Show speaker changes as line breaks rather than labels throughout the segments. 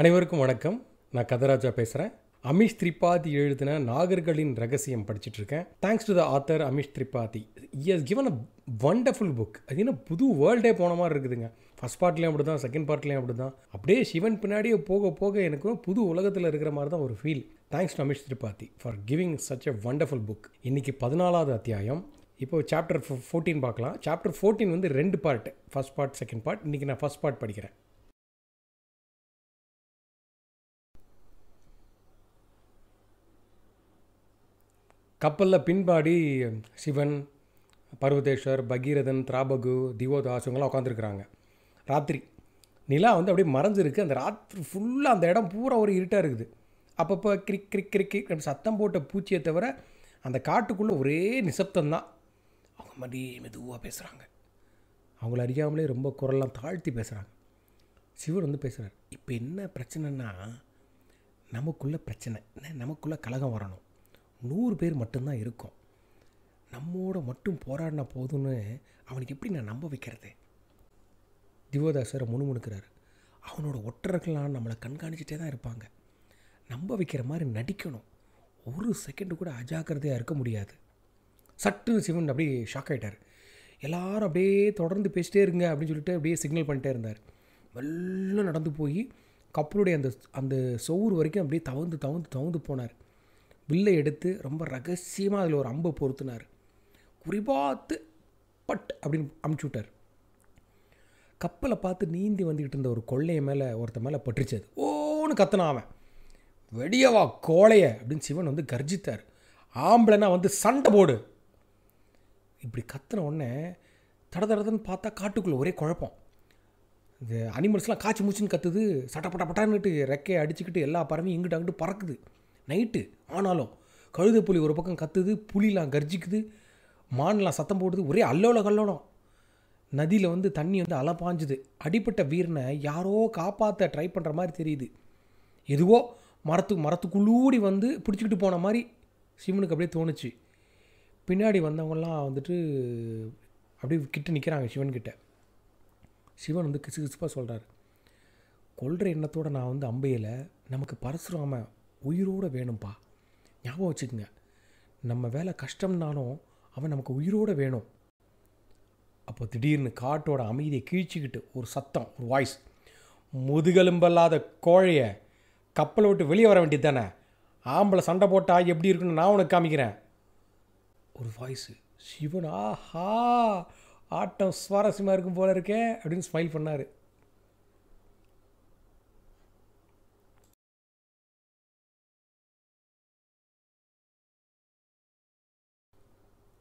அனைவருக்கும் வணக்கம். நான் கதராஜா பேசுகிறேன் அமிஷ் திரிபாதி எழுதின நாகர்களின் ரகசியம் படிச்சுட்டு இருக்கேன் thanks to the author Amish Tripathi. Is given a wonderful book அது என்ன புது வேர்ல்டே போன மாதிரி இருக்குதுங்க. ஃபஸ்ட் பார்ட்லேயும் அப்படி தான் செகண்ட் பார்ட்லேயும் அப்படி தான் அப்படியே சிவன் பின்னாடியே போக போக எனக்கு புது உலகத்தில் இருக்கிற மாதிரி தான் ஒரு feel thanks to Amish Tripathi for giving such a wonderful book இன்றைக்கி பதினாலாவது அத்தியாயம். இப்போ சாப்டர் ஃபோர்டீன் பார்க்கலாம். சாப்டர் ஃபோர்டீன் வந்து ரெண்டு part first part second part இன்றைக்கி நான் ஃபர்ஸ்ட் பார்ட் படிக்கிறேன். கப்பலில் பின்பாடி சிவன் பர்வதேஸ்வர் பகீரதன் திராபகு திவோதாஸ் உட்காந்துருக்குறாங்க ராத்திரி. நிலா வந்து அப்படியே மறைஞ்சிருக்கு. அந்த ராத்திரி ஃபுல்லாக அந்த இடம் பூரா ஒரு இருட்டாக இருக்குது. அப்பப்போ கிரிக் கிரிக் கிரிக் கிரிக் சத்தம் போட்ட பூச்சியை தவிர அந்த காட்டுக்குள்ளே ஒரே நிசப்தம்தான். அவங்க மாதிரி மெதுவாக பேசுகிறாங்க அவங்கள அறியாமலே ரொம்ப குரல்லாம் தாழ்த்தி பேசுகிறாங்க சிவன் வந்து பேசுகிறார் இப்போ என்ன பிரச்சனைன்னா நமக்குள்ளே பிரச்சனை. என்ன? நமக்குள்ளே கலகம் வரணும். நூறு பேர் மட்டும்தான் இருக்கும். நம்மோட மட்டும் போராடினா போதும்னு அவனுக்கு எப்படி நான் நம்ப வைக்கிறது? திவோதாசரை முணுமுணுக்கிறார். அவனோட ஒற்றர்கள்லாம் நம்மளை கண்காணிச்சிட்டே தான் இருப்பாங்க. நம்ப வைக்கிற மாதிரி நடிக்கணும். ஒரு செகண்டு கூட அஜாக்கிரதையாக இருக்க முடியாது. சட்டுன்னு சிவன் அப்படியே ஷாக் ஆகிட்டார் எல்லாரும் அப்படியே தொடர்ந்து பேசிட்டே இருங்க அப்படின்னு சொல்லிட்டு அப்படியே சிக்னல் பண்ணிட்டே இருந்தார். மெல்ல நடந்து போய் கப்பலுடைய அந்த அந்த சோறு வரைக்கும் அப்படியே தவந்து தவந்து தவந்து போனார். வில்லை எடுத்து ரொம்ப ரகசியமாக அதில் ஒரு அம்பை பொருத்தினார். குறிபாத்து பட் அப்படின்னு அமுச்சு விட்டார். கப்பலை பார்த்து நீந்தி வந்துக்கிட்டு இருந்த ஒரு கொள்ளையை மேலே ஒருத்த மேலே பட்டுருச்சு. அது ஓன்னு கத்துனான் அவன். வெடியவா கோழைய அப்படின்னு சிவன் வந்து கர்ஜித்தார். ஆம்பளைனா வந்து சண்டை போடு! இப்படி கத்தின உடனே தட தடதன்னு பார்த்தா காட்டுக்குள்ளே ஒரே குழப்பம். இந்த அனிமல்ஸ்லாம் காய்ச்சி மூச்சுன்னு கத்துது சட்டப்பட்ட பட்டான்னுட்டு ரெக்கையை அடிச்சுக்கிட்டு எல்லா பறவையும் இங்கிட்டு அங்கிட்டு பறக்குது. நைட்டு. ஆனாலும் கழுத புலி ஒரு பக்கம் கத்துது புலிலாம் கர்ஜிக்குது மான்லாம் சத்தம் போடுது ஒரே அல்லோல கல்லோலம் நதியில் வந்து தண்ணி வந்து அலை பாஞ்சுது அடிப்பட்ட வீரனை யாரோ காப்பாற்ற ட்ரை பண்ணுற மாதிரி தெரியுது. எதுவோ மரத்து மரத்துக்குள்ளூடி வந்து பிடிச்சிக்கிட்டு போன மாதிரி சிவனுக்கு அப்படியே தோணுச்சு. பின்னாடி வந்தவங்கலாம் வந்துட்டு அப்படியே கிட்ட நிற்கிறாங்க சிவன்கிட்ட. சிவன் வந்து கிசு கிசுப்பாக சொல்கிறார் கொள்கிற எண்ணத்தோடு நான் வந்து அம்பையில் நமக்கு பரசுராமன் உயிரோடு வேணும்ப்பா ஞாபகம் வச்சுக்கோங்க. நம்ம வேலை கஷ்டம்னாலும் அவன் நமக்கு உயிரோடு வேணும். அப்போ திடீர்னு காட்டோட அமைதியை கீழ்ச்சிக்கிட்டு ஒரு சத்தம் ஒரு வாய்ஸ் முதுகெலும்பல்லாத கோழைய கப்பலை விட்டு வெளியே வர வேண்டியது தானே? ஆம்பளை சண்டை போட்டா எப்படி இருக்குன்னு நான் உனக்கு காமிக்கிறேன். ஒரு வாய்ஸு சிவன் ஆஹா! ஆட்டம் சுவாரஸ்யமாக இருக்கும் போல இருக்கே! அப்படின்னு ஸ்மைல் பண்ணார்.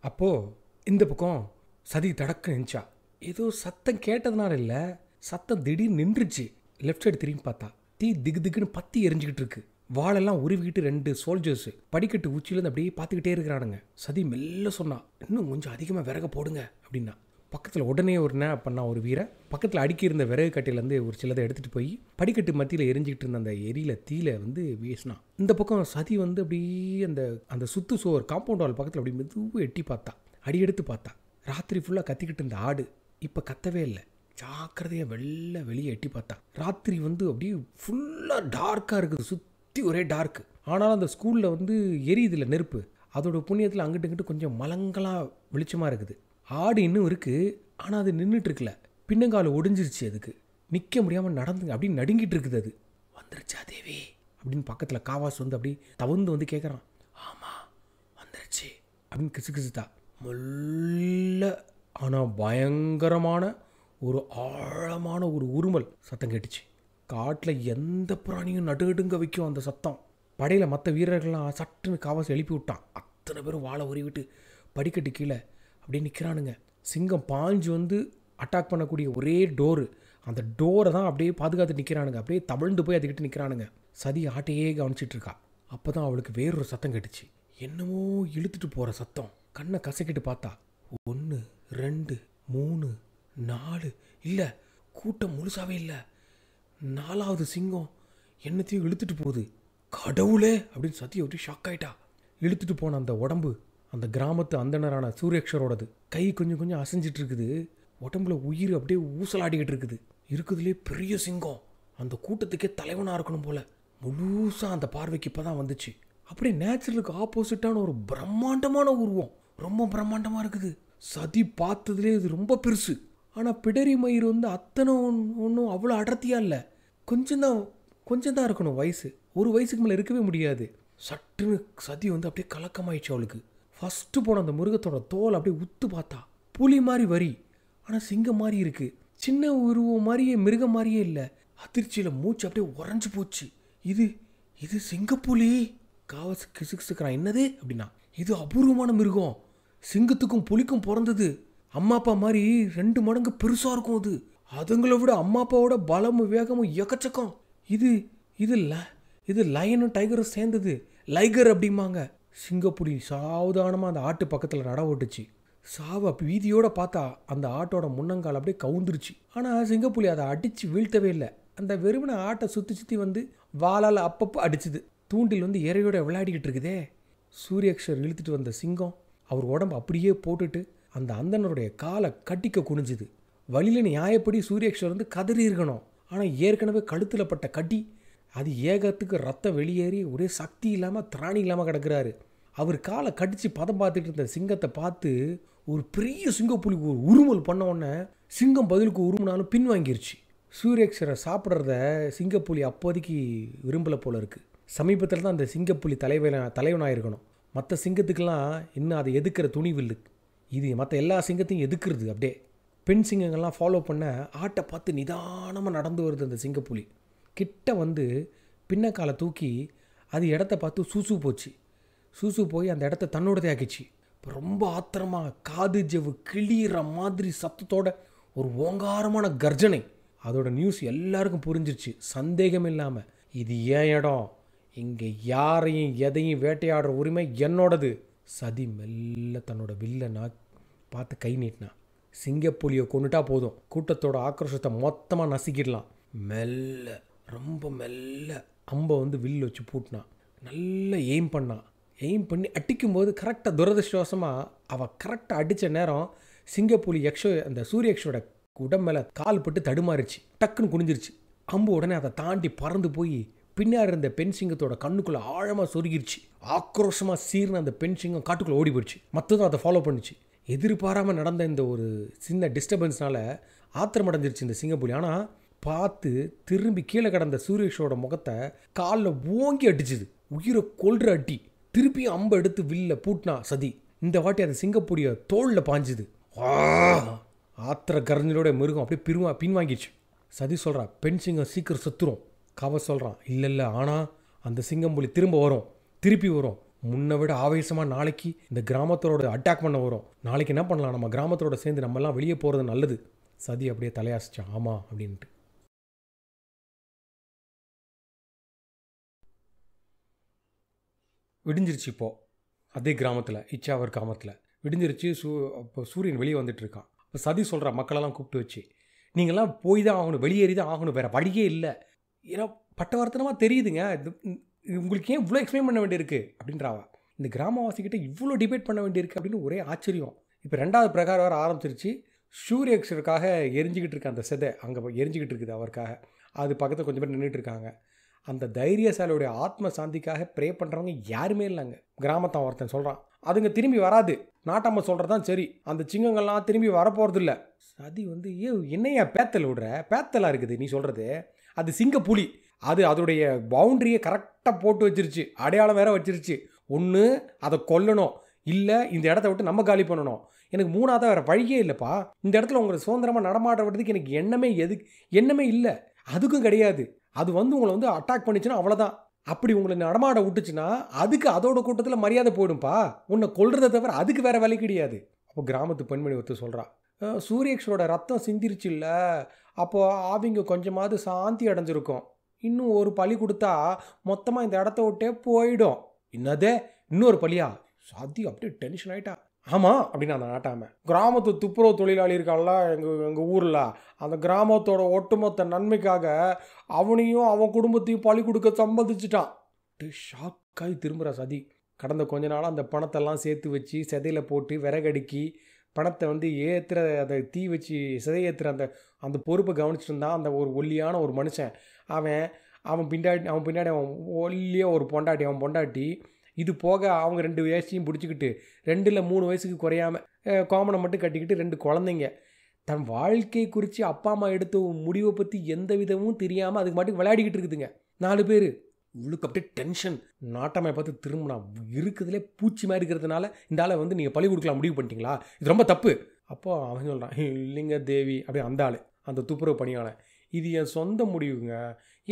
அப்போது இந்த பக்கம் சதி தடக்க நினச்சா. ஏதோ சத்தம் கேட்டதுனால இல்லை சத்தம் திடீர்னு நின்றுச்சு. லெஃப்ட் சைடு திரும்பி பார்த்தா தீ திகு திகுன்னு பத்தி எரிஞ்சுக்கிட்டு இருக்கு. வாழெல்லாம் உருவிக்கிட்டு ரெண்டு சோல்ஜர்ஸ் படிக்கட்டு உச்சியிலேருந்து அப்படியே பார்த்துக்கிட்டே இருக்கிறானுங்க. சதி மெல்ல சொன்னா இன்னும் கொஞ்சம் அதிகமாக விறக போடுங்க அப்படின்னா. பக்கத்தில் உடனே ஒரு என்ன பண்ணா ஒரு வீரை பக்கத்தில் அடுக்கி இருந்த விறகு கட்டையிலேருந்து ஒரு சிலதை எடுத்துகிட்டு போய் படிக்கட்டு மத்தியில் எரிஞ்சிக்கிட்டு இருந்த அந்த எரியில தீல வந்து வீசினான் இந்த பக்கம் சதி வந்து அப்படியே அந்த அந்த சுத்து சோர் காம்பவுண்ட் வால் பக்கத்தில் அப்படி மெதுவாக எட்டி பார்த்தா. அடி எடுத்து பார்த்தா. ராத்திரி ஃபுல்லாக கத்திக்கிட்டு இருந்த ஆடு இப்போ கத்தவே இல்லை. ஜாக்கிரதையாக வெளில வெளியே எட்டி பார்த்தா. ராத்திரி வந்து அப்படியே ஃபுல்லாக டார்க்காக இருக்குது. சுற்றி ஒரே டார்க்கு ஆனாலும் அந்த ஸ்கூலில் வந்து எரியுதில்ல நெருப்பு. அதோட புண்ணியத்தில் அங்கிட்டு இங்கிட்டு கொஞ்சம் மலங்களாக வெளிச்சமாக இருக்குது. ஆடு இன்னும் இருக்குது ஆனால் அது நின்றுட்டுருக்கல பின்னங்கால் ஒடிஞ்சிருச்சு அதுக்கு. நிற்க முடியாமல் நடந்து அப்படி நடுங்கிட்டு இருக்குது அது. வந்துருச்சா தேவி? அப்படின்னு பக்கத்தில் காவாஸ் வந்து அப்படி தவந்து வந்து கேட்குறான் ஆமாம் வந்துருச்சு அப்படின்னு கிசு கிசுத்தா முல்ல ஆனால் பயங்கரமான ஒரு ஆழமான ஒரு உருமல் சத்தம் கேட்டுச்சு. காட்டில் எந்த பிராணியும் நடுகடுங்க வைக்கும் அந்த சத்தம். படையில் மற்ற வீரர்கள்லாம் சட்டுன்னு காவாஸ் எழுப்பி விட்டான். அத்தனை பேரும் வாழை உருவிட்டு படிக்கட்டு கீழே அப்படியே நிற்கிறானுங்க சிங்கம் பாஞ்சு வந்து அட்டாக் பண்ணக்கூடிய ஒரே டோரு அந்த டோரை தான் அப்படியே பாதுகாத்து நிற்கிறானுங்க அப்படியே தவழ்ந்து போய் அதுக்கிட்ட நிற்கிறானுங்க சதி ஆட்டையே கவனிச்சிட்டு இருக்கா அப்போ தான் அவளுக்கு வேறொரு சத்தம் கேட்டுச்சு. என்னமோ இழுத்துட்டு போகிற சத்தம். கண்ணை கசக்கிட்டு பார்த்தா ஒன்று ரெண்டு மூணு நாலு இல்லை கூட்டம் முழுசாவே இல்லை. நாலாவது சிங்கம் என்னத்தையும் இழுத்துட்டு போகுது. கடவுளே! அப்படின்னு சத்தியை விட்டு ஷாக் ஆயிட்டா. இழுத்துட்டு போன அந்த உடம்பு அந்த கிராமத்து அந்தனரான சூரியக்ஷரோடது கை கொஞ்சம் கொஞ்சம் அசைஞ்சிட்டு இருக்குது உடம்புல உயிர் அப்படியே ஊசலாடிக்கிட்டு இருக்குது. இருக்குதுலே பெரிய சிங்கம். அந்த கூட்டத்துக்கே தலைவனாக இருக்கணும் போல. முழுசாக அந்த பார்வைக்கு இப்போ தான் வந்துச்சு. அப்படியே நேச்சுரலுக்கு ஆப்போசிட்டான ஒரு பிரம்மாண்டமான உருவம். ரொம்ப பிரம்மாண்டமாக இருக்குது. சதி பார்த்ததுலே இது ரொம்ப பெருசு. ஆனால் பிடரி மயிர் வந்து அத்தனை ஒன்றும் அவ்வளோ அடர்த்தியாக இல்லை. கொஞ்சம் தான் கொஞ்சம் தான் இருக்கணும் வயசு. ஒரு வயசுக்கு மேலே இருக்கவே முடியாது. சட்டுன்னு சதி வந்து அப்படியே கலக்கமாயிடுச்சு அவளுக்கு. ஃபஸ்ட்டு போன அந்த மிருகத்தோட தோல் அப்படியே உத்து பார்த்தா புலி மாதிரி வரி. ஆனால் சிங்கம் மாதிரி இருக்குது சின்ன உருவம் மாதிரியே மிருகம் மாதிரியே இல்லை. அதிர்ச்சியில் மூச்சு அப்படியே உறைஞ்சு போச்சு. இது இது சிங்கப்புலி. காவஸ் கிசுகிசுக்கிறான். என்னது அப்படின்னா இது அபூர்வமான மிருகம். சிங்கத்துக்கும் புலிக்கும் பிறந்தது. அம்மா அப்பா மாதிரி ரெண்டு மடங்கு பெருசாக இருக்கும் அது. அதுங்களை விட அம்மா அப்பாவோட பலமும் வேகமும் எக்கச்சக்கம். இது இது ல இது லயனும் டைகரும் சேர்ந்தது. லைகர் அப்படிம்பாங்க. சிங்கப்புலி சாவதானமாக அந்த ஆட்டு பக்கத்தில் நட ஓட்டுச்சு. சாவை வீதியோடு பார்த்தா அந்த ஆட்டோட முன்னங்கால் அப்படியே கவுந்துருச்சு. ஆனால் சிங்கப்புலி அதை அடித்து வீழ்த்தவே இல்லை. அந்த வெறுமனை ஆட்டை சுற்றி சுற்றி வந்து வாளால் அப்பப்போ அடிச்சுது. தூண்டில் வந்து இறையோட விளையாடிக்கிட்டு இருக்குதே. சூரியக்ஷர் இழுத்துட்டு வந்த சிங்கம் அவர் உடம்பு அப்படியே போட்டுட்டு அந்த அந்தனருடைய காலை கட்டிக்க குனிஞ்சுது. வழியில் நியாயப்படி சூரியக்ஷர் வந்து கதறி இருக்கணும். ஆனால் ஏற்கனவே கழுத்தில் பட்ட கட்டி அது ஏகத்துக்கு ரத்தம் வெளியேறி ஒரே சக்தி இல்லாமல் திராணி இல்லாமல் கிடக்குறாரு. அவர் காலை கடித்து பதம் பார்த்துட்டு இருந்த சிங்கத்தை பார்த்து ஒரு பெரிய சிங்கப்புலிக்கு ஒரு உருமல் பண்ண உடனே சிங்கம் பதிலுக்கு உருமுனாலும் பின்வாங்கிருச்சு. சூரியக்ஷரை சாப்பிட்றத சிங்கப்புலி அப்போதைக்கு விரும்பலை போல இருக்குது சமீபத்தில் தான் அந்த சிங்கப்புலி தலைவன தலைவனாக இருக்கணும். மற்ற சிங்கத்துக்கெல்லாம் இன்னும் அதை எதுக்கிற துணிவில்லு இது மற்ற எல்லா சிங்கத்தையும் எதுக்குறது அப்படியே. பெண் சிங்கங்கள்லாம் ஃபாலோ பண்ண ஆட்டை பார்த்து நிதானமாக நடந்து வருது அந்த சிங்கப்புலி. கிட்ட வந்து பின்னக்காலை தூக்கி அது இடத்த பார்த்து சூசு போச்சு. சூசு போய் அந்த இடத்த தன்னோடதே ஆக்கிச்சு. இப்போ ரொம்ப ஆத்திரமாக காது ஜெவு கிளியிற மாதிரி சத்தத்தோட ஒரு ஓங்காரமான கர்ஜனை. அதோட நியூஸ் எல்லாருக்கும் புரிஞ்சிருச்சு. சந்தேகம் இல்லாமல் இது ஏன் இடம்? இங்கே யாரையும் எதையும் வேட்டையாடுற உரிமை என்னோடது? சதி மெல்ல தன்னோட வில்லை நான் பார்த்து கை நீட்டினான் சிங்கப்புலியை கொண்டுட்டா போதும். கூட்டத்தோட ஆக்ரோஷத்தை மொத்தமாக நசுக்கிடலாம். மெல்ல. ரொம்ப மெல்ல அம்பை வந்து வில்லு வச்சு பூட்டினான். நல்லா எய்ம் பண்ணான். எய்ம் பண்ணி அடிக்கும்போது கரெக்டாக துரதிருஷ்டவசமாக அவள் கரெக்டாக அடித்த நேரம் சிங்கப்பூலி யக்ஷோ அந்த சூரியக்ஷோட உடம்பு மேலே கால் பட்டு தடுமாறிச்சு. டக்குன்னு குனிஞ்சிருச்சு. அம்பு உடனே அதை தாண்டி பறந்து போய் பின்னாடி இருந்த பெண் சிங்கத்தோட கண்ணுக்குள்ளே ஆழமாக சொருகிருச்சு. ஆக்ரோஷமாக சீர்னு அந்த பெண் சிங்கம் காட்டுக்குள்ளே ஓடி போயிடுச்சு. மற்றதும் அதை ஃபாலோ பண்ணுச்சு. எதிர்பாராமல் நடந்த இந்த ஒரு சின்ன டிஸ்டர்பன்ஸ்னால ஆத்திரமடைஞ்சிருச்சு இந்த சிங்கப்புலி. ஆனால் பார்த்து திரும்பி கீழே கிடந்த சூரியஷோட முகத்தை காலில் ஓங்கி அடிச்சுது. உயிரை கொல்ற அடி. திருப்பி அம்பை எடுத்து வில்ல பூட்டினா சதி. இந்த வாட்டி அந்த சிங்கப்புலிய தோளில் பாஞ்சுது. ஆ! ஆத்திர கரைஞ்சலோட மிருகம் அப்படியே பிரிவா பின்வாங்கிடுச்சு. சதி சொல்கிறா பெண் சிங்கம் சீக்கிரம் சுத்துரும். கவ சொல்கிறான் இல்லை இல்லை ஆனால் அந்த சிங்கம் புலி திரும்ப வரும். திருப்பி வரும். முன்னை விட ஆவேசமாக நாளைக்கு இந்த கிராமத்தோட அட்டாக் பண்ண வரும். நாளைக்கு என்ன பண்ணலாம்? நம்ம கிராமத்தோட சேர்ந்து நம்மலாம் வெளியே போகிறது நல்லது. சதி அப்படியே தலையாசிச்சான். ஆமாம் அப்படின்ட்டு. விடிஞ்சிருச்சு இப்போது அதே கிராமத்தில் இச்சாவர் கிராமத்தில். விடிஞ்சிருச்சு சூ அப்போ சூரியன் வெளியே வந்துட்டுருக்கான். இப்போ சதி சொல்கிற மக்களெல்லாம் கூப்பிட்டு வச்சு நீங்களாம் போய் தான் ஆகணும் வெளியேறி தான் ஆகணும் வேறு வழியே இல்லை. ஏன்னா பட்டவர்த்தனமாக தெரியுதுங்க. இது உங்களுக்கு ஏன் இவ்வளோ எக்ஸ்பிளைன் பண்ண வேண்டியிருக்கு? அப்படின்றாவா. இந்த கிராமவாசிக்கிட்ட இவ்வளோ டிபேட் பண்ண வேண்டியிருக்கு அப்படின்னு ஒரே ஆச்சரியம். இப்போ ரெண்டாவது பிரகாரம் வேறு ஆரம்பிச்சிருச்சு. சூரியக்ஷருக்காக எரிஞ்சிக்கிட்டு இருக்க அந்த செதை அங்கே எரிஞ்சிக்கிட்டு இருக்குது அவருக்காக. அது பக்கத்தில் கொஞ்சம் பேர் நின்றுட்டு இருக்காங்க. அந்த தைரியசாலியுடைய ஆத்ம சாந்திக்காக ப்ரே பண்ணுறவங்க யாருமே இல்லைங்க. கிராமத்தான் ஒருத்தன் சொல்கிறான் அதுங்க திரும்பி வராது. நாட்டாம சொல்கிறது தான் சரி. அந்த சிங்கங்கள்லாம் திரும்பி வரப்போகிறது இல்லை சதி வந்து ஏ என்னையா பேத்தல் விடுற? பேத்தலாக இருக்குது நீ சொல்கிறது அது சிங்க புலி. அது அதோடைய பவுண்டரியை கரெக்டாக போட்டு வச்சிருச்சு. அடையாளம் வேற வச்சிருச்சு. ஒன்று அதை கொல்லணும். இல்லை இந்த இடத்த விட்டு நம்ம காலி பண்ணணும். எனக்கு மூணாவது வேறு வழியே இல்லைப்பா. இந்த இடத்துல உங்களை சுதந்திரமாக நடமாடுறதுக்கு எனக்கு எண்ணமே எது எண்ணமே இல்லை. அதுக்கும் கிடையாது. அது வந்து உங்களை வந்து அட்டாக் பண்ணிச்சுன்னா அவ்வளோதான் அப்படி உங்களை நடமாட விட்டுச்சுன்னா அதுக்கு அதோட கூட்டத்தில் மரியாதை போயிடும்பா உன்னை கொல்றதை தவிர அதுக்கு வேறு வேலை கிடையாது. அப்போ கிராமத்து பெண்மணி ஒருத்தர் சொல்கிறான் சூரியக்ஷரோட ரத்தம் சிந்திருச்சு இல்லை? அப்போ ஆவிங்க கொஞ்சமாவது சாந்தி அடைஞ்சிருக்கும். இன்னும் ஒரு பழி கொடுத்தா மொத்தமாக இந்த இடத்த விட்டே போயிடும். என்னதே? இன்னொரு பழியா? சாதி அப்படியே டென்ஷன் ஆயிட்டா. ஆமாம் அப்படின்னு அந்த நாட்டாம கிராமத்து துப்புரவு தொழிலாளி இருக்கான்ல எங்கள் எங்கள் ஊரில் அந்த கிராமத்தோட ஒட்டுமொத்த நன்மைக்காக அவனையும் அவன் குடும்பத்தையும் பழி கொடுக்க சம்மதிச்சிட்டான். ஷாக்காகி திரும்புகிற சதி. கடந்த கொஞ்ச நாளாக அந்த பணத்தெல்லாம் சேர்த்து வச்சு செதையில் போட்டு விறகடுக்கி பணத்தை வந்து ஏற்றுற அதை தீ வச்சு சிதையேற்றுற அந்த அந்த பொறுப்பை கவனிச்சுட்டு இருந்தான் அந்த ஒரு ஒல்லியான ஒரு மனுஷன். அவன் அவன் பின்னாடி அவன் பின்னாடி அவன் ஒல்லியாக ஒரு பொண்டாட்டி அவன் பொண்டாட்டி இது போக அவங்க ரெண்டு வயசையும் பிடிச்சிக்கிட்டு ரெண்டில் மூணு வயசுக்கு குறையாம காமனை மட்டும் கட்டிக்கிட்டு ரெண்டு குழந்தைங்க. தன் வாழ்க்கை குறித்து அப்பா அம்மா எடுத்த முடிவை பற்றி எந்த விதமும் தெரியாமல் அதுக்கு மட்டும் விளையாடிக்கிட்டு இருக்குதுங்க. நாலு பேர். இவளுக்கு அப்படியே டென்ஷன் நாட்டமை பார்த்து திரும்பினா இருக்குதுலே பூச்சி மாதிரி இருக்கிறதுனால இந்த ஆளை வந்து நீங்கள் பழி கொடுக்கலாம் முடிவு பண்ணிட்டீங்களா? இது ரொம்ப தப்பு. அப்போ அவன் சொல்கிறான் இல்லைங்க தேவி அப்படியே அந்த ஆள் அந்த துப்புரவு பணியாளன். இது என் சொந்த முடிவுங்க.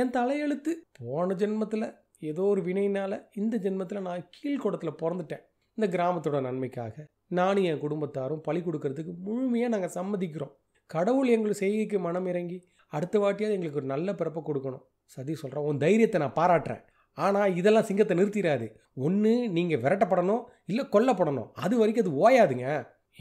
என் தலையெழுத்து போன ஜென்மத்தில் ஏதோ ஒரு வினையினால் இந்த ஜென்மத்தில் நான் கீழ்கூடத்தில் பிறந்துட்டேன். இந்த கிராமத்தோட நன்மைக்காக நானும் என் குடும்பத்தாரும் பழி கொடுக்கறதுக்கு முழுமையாக நாங்கள் சம்மதிக்கிறோம். கடவுள் எங்களுக்கு செய்கைக்கு மனம் இறங்கி அடுத்த வாட்டியாவது எங்களுக்கு ஒரு நல்ல பிறப்பை கொடுக்கணும். சதி சொல்கிறேன் உன் தைரியத்தை நான் பாராட்டுறேன். ஆனால் இதெல்லாம் சிங்கத்தை நிறுத்திடாது. ஒன்று நீங்கள் விரட்டப்படணும் இல்லை கொல்லப்படணும். அது வரைக்கும் அது ஓயாதுங்க.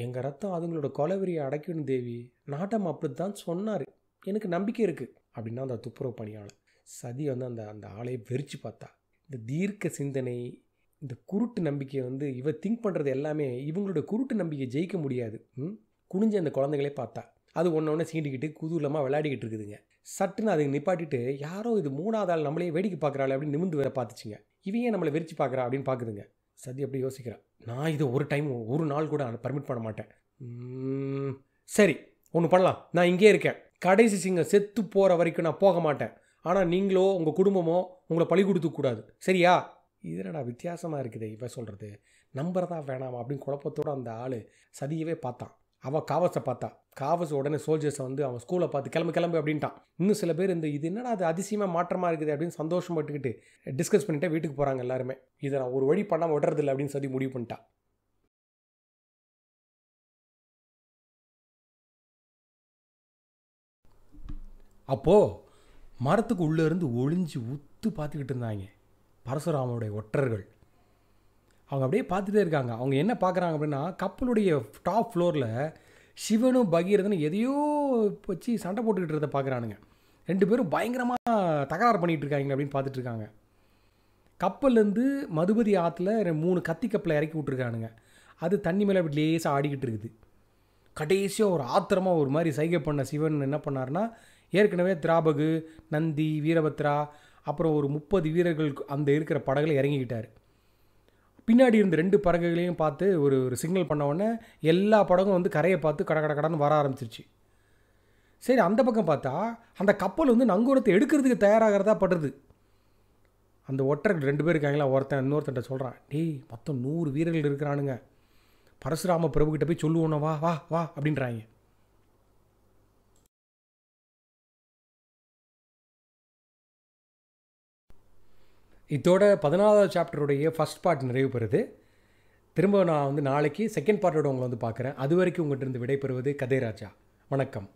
எங்கள் ரத்தம் அதுங்களோட கொலவெறியை அடைக்கணும் தேவி. நாட்டம் அப்படித்தான் சொன்னார். எனக்கு நம்பிக்கை இருக்குது அப்படின்னா அந்த துப்புரவு பணியாளர். சதி வந்து அந்த அந்த ஆளையை வெறிச்சு பார்த்தா. இந்த தீர்க்க சிந்தனை இந்த குருட்டு நம்பிக்கையை வந்து இவ திங்க் பண்ணுறது எல்லாமே இவங்களோட குருட்டு நம்பிக்கை ஜெயிக்க முடியாது. ம்? குனிஞ்ச அந்த குழந்தைகளே பார்த்தா. அது ஒன்று ஒன்று சீண்டிக்கிட்டு குதூலமாக விளையாடிக்கிட்டு இருக்குதுங்க. சட்டுன்னு அதுக்கு நிப்பாட்டிட்டு யாரோ இது மூணாவது ஆள் நம்மளே வேடிக்கை பார்க்குறாள் அப்படின்னு நிமிந்து வேற பார்த்துச்சுங்க. இவன் நம்மளை வெறிச்சு பார்க்குறா அப்படின்னு பார்க்குதுங்க. சதி அப்படி யோசிக்கிறான். நான் இதை ஒரு டைம் ஒரு நாள் கூட பர்மிட் பண்ண மாட்டேன். சரி ஒன்று பண்ணலாம். நான் இங்கே இருக்கேன். கடைசி சிங்கம் செத்து போகிற வரைக்கும் நான் போக மாட்டேன். ஆனால் நீங்களோ உங்கள் குடும்பமோ உங்களை பழி கொடுத்துக்கூடாது சரியா? இது என்னடா வித்தியாசமாக இருக்குது இப்போ சொல்கிறது நம்புறதா வேணாமா அப்படின்னு குழப்பத்தோடு அந்த ஆள் சதியவே பார்த்தான். அவள் காவஸை பார்த்தா. காவஸ் உடனே சோல்ஜர்ஸை வந்து அவன் ஸ்கூலை பார்த்து கிளம்பு கிளம்பு அப்படின்ட்டான். இன்னும் சில பேர் இந்த இது என்னடா அது அதிசயமாக மாற்றமாக இருக்குது அப்படின்னு சந்தோஷப்பட்டுக்கிட்டு டிஸ்கஸ் பண்ணிட்டு வீட்டுக்கு போகிறாங்க எல்லாருமே. இதை நான் ஒரு வழி பண்ணாமல் விடுறதில்ல அப்படின்னு சொல்லி முடிவு பண்ணிட்டான் அப்போது மரத்துக்கு உள்ளே இருந்து ஒளிஞ்சு உத்து பார்த்துக்கிட்டு இருந்தாங்க. பரசுராமனுடைய ஒற்றர்கள். அவங்க அப்படியே பார்த்துட்டே இருக்காங்க. அவங்க என்ன பார்க்குறாங்க அப்படின்னா கப்பலுடைய டாப் ஃப்ளோரில் சிவனும் பகீரதனும் எதையோ வச்சு சண்டை போட்டுக்கிட்டு இருந்ததை பார்க்குறானுங்க. ரெண்டு பேரும் பயங்கரமாக தகராறு பண்ணிகிட்டு இருக்காங்க அப்படின்னு பார்த்துட்டு இருக்காங்க. கப்பல்லேருந்து மதுபதி ஆற்றுல மூணு கத்தி கப்பலை இறக்கி விட்ருக்கானுங்க அது தண்ணி மேலே அப்படி லேசாக ஆடிக்கிட்டு இருக்குது. கடைசியாக ஒரு ஆத்திரமாக ஒரு மாதிரி சைகை பண்ண சிவன் என்ன பண்ணார்னா ஏற்கனவே திராபகு நந்தி வீரபத்ரா அப்புறம் ஒரு முப்பது வீரர்கள் அந்த இருக்கிற படகுல இறங்கிக்கிட்டார். பின்னாடி இருந்த ரெண்டு படகுகளையும் பார்த்து ஒரு ஒரு சிக்னல் பண்ண உடனே எல்லா படகும் வந்து கரையை பார்த்து கட கட கடன்னு வர ஆரம்பிச்சிருச்சு. சரி அந்த பக்கம் பார்த்தா அந்த கப்பல் வந்து நங்கூரத்தை எடுக்கிறதுக்கு தயாராகிறதா படுறது அந்த ஒற்றர்கள் ரெண்டு பேர் இருக்காங்களா ஒருத்தன் இன்னொருத்தன்ட்ட சொல்கிறான் டேய் மொத்தம் நூறு வீரர்கள் இருக்கிறானுங்க. பரசுராம பிரபுக்கிட்ட போய் சொல்லுவோண்ணா வா வா வா அப்படின்றாங்க. இதோட பதினாலாவது சாப்டருடைய ஃபஸ்ட் பார்ட் நிறைவு பெறுது. திரும்ப நான் வந்து நாளைக்கு செகண்ட் பார்ட்டோட உங்களை வந்து பார்க்குறேன். அது வரைக்கும் உங்கள்கிட்ட இருந்து விடைபெறுவது கதைராஜா வணக்கம்.